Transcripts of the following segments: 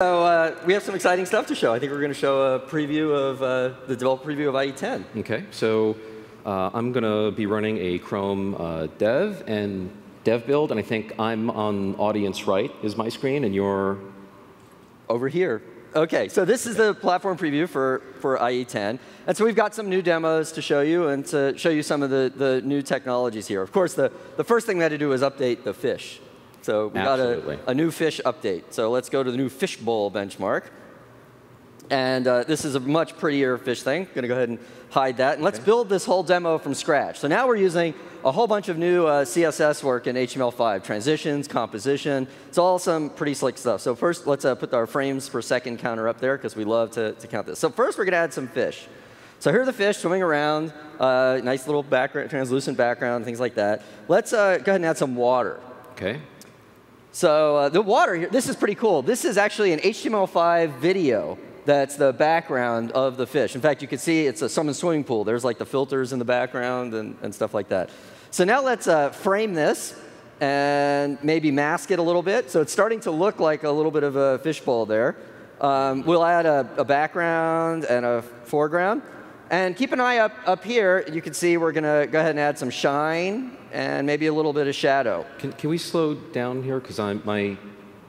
So uh, we have some exciting stuff to show. I think we're going to show a preview of uh, the developer preview of IE10. Okay, so uh, I'm going to be running a Chrome uh, dev and dev build, and I think I'm on audience right is my screen, and you're over here. OK, so this is the platform preview for, for IE10. And so we've got some new demos to show you and to show you some of the, the new technologies here. Of course, the, the first thing we had to do was update the fish. So we got a, a, new fish update. So let's go to the new fishbowl benchmark. And uh, this is a much prettier fish thing. I'm going to go ahead and hide that. And let's okay. build this whole demo from scratch. So now we're using a whole bunch of new uh, CSS work in HTML5, transitions, composition. It's all some pretty slick stuff. So first, let's uh, put our frames per second counter up there, because we love to, to count this. So first, we're going to add some fish. So here are the fish swimming around, uh, nice little background, translucent background, things like that. Let's uh, go ahead and add some water. OK. So uh, the water here, this is pretty cool. This is actually an HTML5 video that's the background of the fish. In fact, you can see it's a summer swimming pool. There's like the filters in the background and, and stuff like that. So now let's uh, frame this and maybe mask it a little bit. So it's starting to look like a little bit of a fishbowl there. Um, we'll add a, a background and a foreground. And keep an eye up, up here. You can see we're going to go ahead and add some shine and maybe a little bit of shadow. Can, can we slow down here? Because I'm my.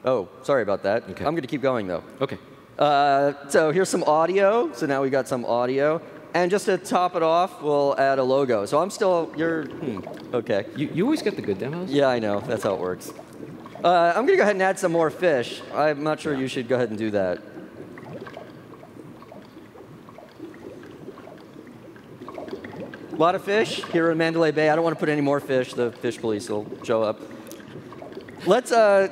Oh, sorry about that. Okay. I'm going to keep going, though. OK. Uh, so here's some audio. So now we got some audio. And just to top it off, we'll add a logo. So I'm still, you're, hmm, OK. You, you always get the good demos? Yeah, I know. That's how it works. Uh, I'm going to go ahead and add some more fish. I'm not sure you should go ahead and do that. A lot of fish here in Mandalay Bay. I don't want to put any more fish. The fish police will show up. Let's uh,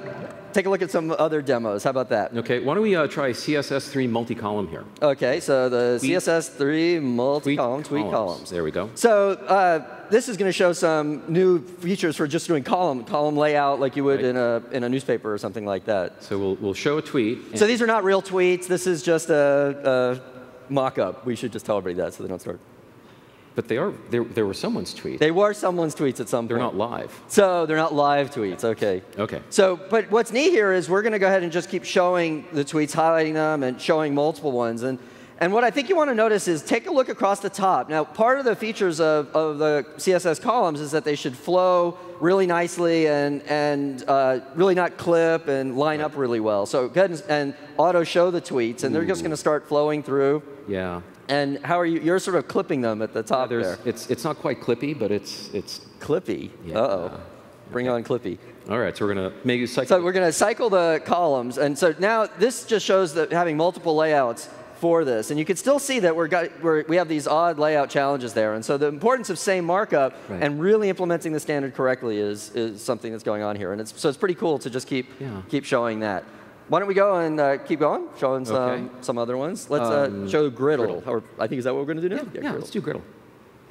take a look at some other demos. How about that? OK, why don't we uh, try CSS3 multi-column here? OK, so the tweet, CSS3 multi-column tweet, tweet columns. columns. There we go. So uh, this is going to show some new features for just doing column column layout like you would right. in a in a newspaper or something like that. So we'll we'll show a tweet. So these are not real tweets. This is just a, a mock-up. We should just tell everybody that so they don't start but they are, there, there were someone's tweets. They were someone's tweets at some they're point. They're not live. So they're not live tweets, OK. OK. So, but what's neat here is we're going to go ahead and just keep showing the tweets, highlighting them, and showing multiple ones. And, and what I think you want to notice is take a look across the top. Now, part of the features of, of the CSS columns is that they should flow really nicely and, and uh, really not clip and line up really well. So go ahead and, and auto show the tweets, and they're just going to start flowing through. Yeah. And how are you? You're sort of clipping them at the top yeah, there. It's, it's not quite clippy, but it's, it's clippy. Yeah. Uh-oh. Bring okay. on clippy. All right, so we're going to maybe cycle. So we're going to cycle the columns. And so now this just shows that having multiple layouts for this. And you can still see that we're got, we're, we have these odd layout challenges there. And so the importance of same markup right. and really implementing the standard correctly is, is something that's going on here. And it's, so it's pretty cool to just keep, yeah. keep showing that. Why don't we go and uh, keep going, showing some, okay. some other ones. Let's uh, um, show Griddle. Griddle. Or I think, is that what we're going to do now? Yeah, yeah, let's do Griddle.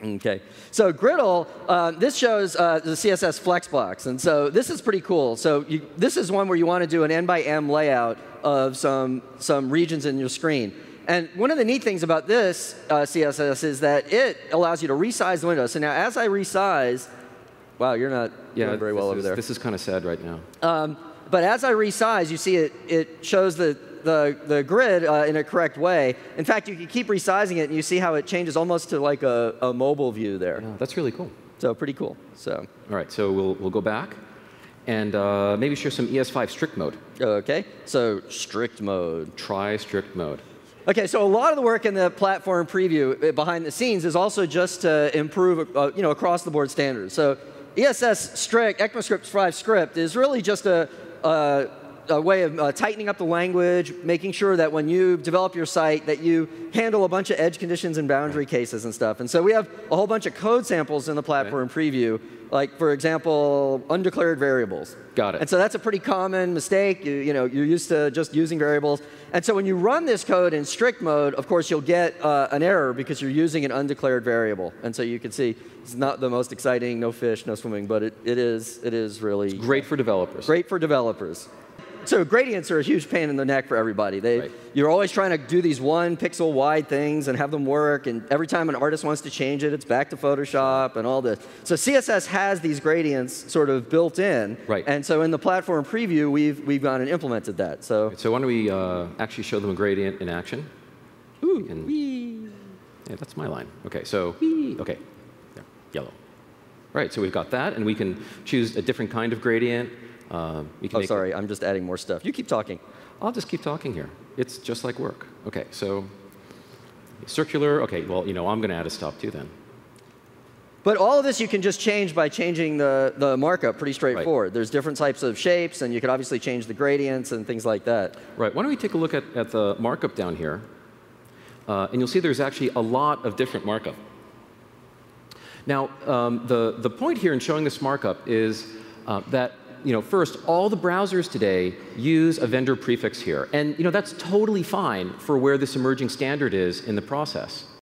OK. So Griddle, uh, this shows uh, the CSS Flexbox. And so this is pretty cool. So you, this is one where you want to do an n by m layout of some, some regions in your screen. And one of the neat things about this uh, CSS is that it allows you to resize the window. So now as I resize, wow, you're not yeah, doing very well is, over there. This is kind of sad right now. Um, but as I resize, you see it, it shows the, the, the grid uh, in a correct way. In fact, you can keep resizing it, and you see how it changes almost to like a, a mobile view there. Yeah, that's really cool. So pretty cool. So. All right, so we'll, we'll go back and uh, maybe share some ES5 strict mode. OK, so strict mode. Try strict mode. OK, so a lot of the work in the platform preview uh, behind the scenes is also just to improve uh, you know, across the board standards. So ES5 strict, ECMAScript 5 script is really just a, uh, a way of uh, tightening up the language, making sure that when you develop your site that you handle a bunch of edge conditions and boundary cases and stuff. And so we have a whole bunch of code samples in the platform okay. preview, like, for example, undeclared variables. Got it. And so that's a pretty common mistake. You, you know, you're used to just using variables. And so when you run this code in strict mode, of course, you'll get uh, an error because you're using an undeclared variable. And so you can see it's not the most exciting, no fish, no swimming, but it, it is it is really great for developers. Great for developers. So gradients are a huge pain in the neck for everybody. They, Right. You're always trying to do these one pixel wide things and have them work, and every time an artist wants to change it, it's back to Photoshop and all this. So CSS has these gradients sort of built in, Right. and so in the platform preview, we've, we've gone and implemented that. So, So why don't we uh, actually show them a gradient in action? ooh, can- wee. Yeah, that's my line. Okay, so, wee. okay, yeah, yellow. Right, so we've got that, and we can choose a different kind of gradient. Uh, can Oh, sorry, I'm just adding more stuff. You keep talking. I'll just keep talking here. It's just like work. Okay, so circular. Okay, well, you know, I'm going to add a stop too then. But all of this you can just change by changing the, the markup pretty straightforward. There's different types of shapes, and you could obviously change the gradients and things like that. Right, why don't we take a look at, at the markup down here? Uh, and you'll see there's actually a lot of different markup. Now, um, the, the point here in showing this markup is uh, that, you know, first, all the browsers today use a vendor prefix here. And, you know, that's totally fine for where this emerging standard is in the process.